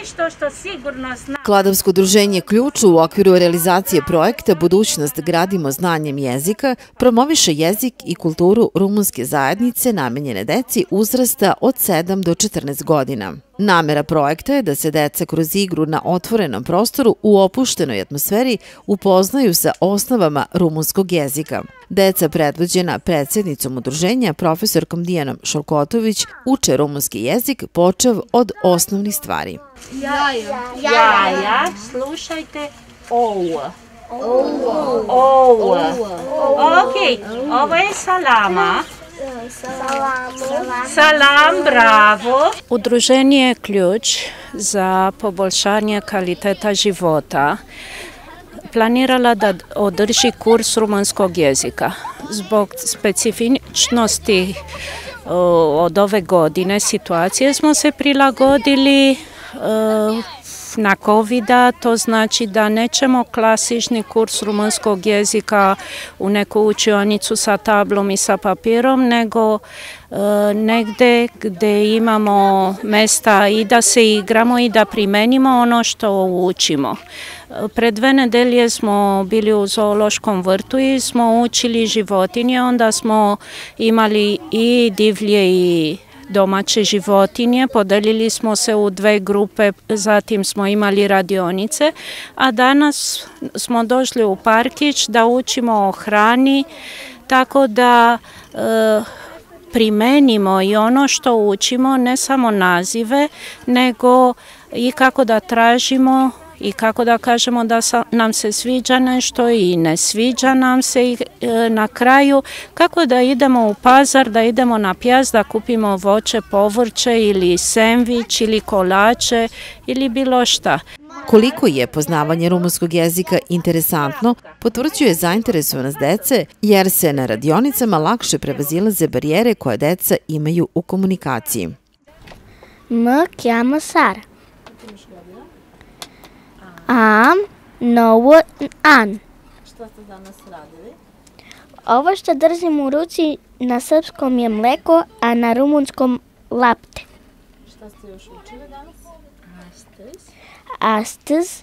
nešto što sigurno zna. Kladovsko udruženje Ključ u okviru realizacije projekta Budućnost gradimo znanjem jezika promoviše jezik i kulturu rumunske zajednice namenjene deci uzrasta od 7 do 14 godina. Namera projekta je da se deca kroz igru na otvorenom prostoru u opuštenoj atmosferi upoznaju sa osnovama rumunskog jezika. Deca predvođena predsjednicom udruženja profesorkom Dijanom Šolkotović uče rumunski jezik počev od osnovnih stvari. Jaja. Jaja, slušajte ovo. Ovo. Ovo. Ok, ovo je salama. Salam, bravo. Udruženje je ključ za poboljšanje kvaliteta života. Planirala da održi kurs rumunskog jezika. Zbog specifičnosti od ove godine situacije smo se prilagodili na covid to znači da nećemo klasični kurs rumunskog jezika u neku učionicu sa tablom i sa papirom, nego e, negde gde imamo mesta i da se igramo i da primenimo ono što učimo. Pred dve nedelje smo bili u zoološkom vrtu i smo učili životinje, onda smo imali i divlje i domaće životinje, podelili smo se u dve grupe, zatim smo imali radionice, a danas smo došli u parkić da učimo o hrani, tako da e, primenimo i ono što učimo, ne samo nazive, nego i kako da tražimo i kako da kažemo da nam se sviđa nešto i ne sviđa nam se i e, na kraju kako da idemo u pazar, da idemo na pjaz da kupimo voće, povrće ili sendvič ili kolače ili bilo šta. Koliko je poznavanje rumunskog jezika interesantno, potvrđuje zainteresovanost dece, jer se na radionicama lakše prevazilaze barijere koje deca imaju u komunikaciji. M chiamo Sara. Ам, много ан. Ovo što držim u ruci na srpskom je mleko, a na rumunskom lapte. Šta ste još učili danas? Astız. Astız.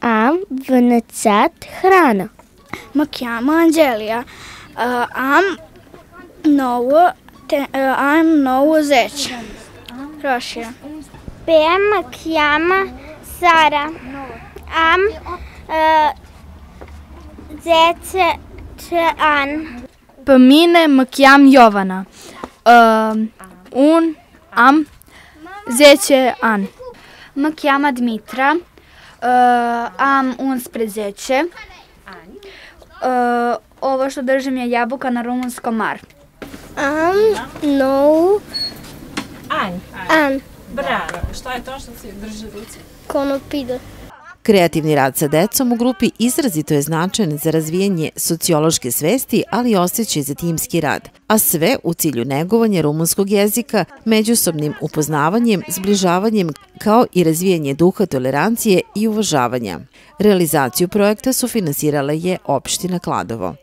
Am, vncat, hrana. Макјама Анđелија. Ам, ново, ам, ново зеќе. Прошија. Пеам, макјама, Roșie. Pe mă cheamă Sara. Am uh, 10 ani. Pe mine mă cheam Iovana. Uh, un am 10 ani. Mă cheamă Dmitra. Uh, am 11 ani. Uh, ovo što držim je jabuka na rumunskom mar. Am 9 ani. An. Bravo. Šta je to što si drži ruci? Konopida. Kreativni rad sa decom u grupi izrazito je značajan za razvijanje sociološke svesti, ali i osjećaj za timski rad, a sve u cilju negovanja rumunskog jezika, međusobnim upoznavanjem, zbližavanjem, kao i razvijanje duha tolerancije i uvažavanja. Realizaciju projekta su finansirala je opština Kladovo.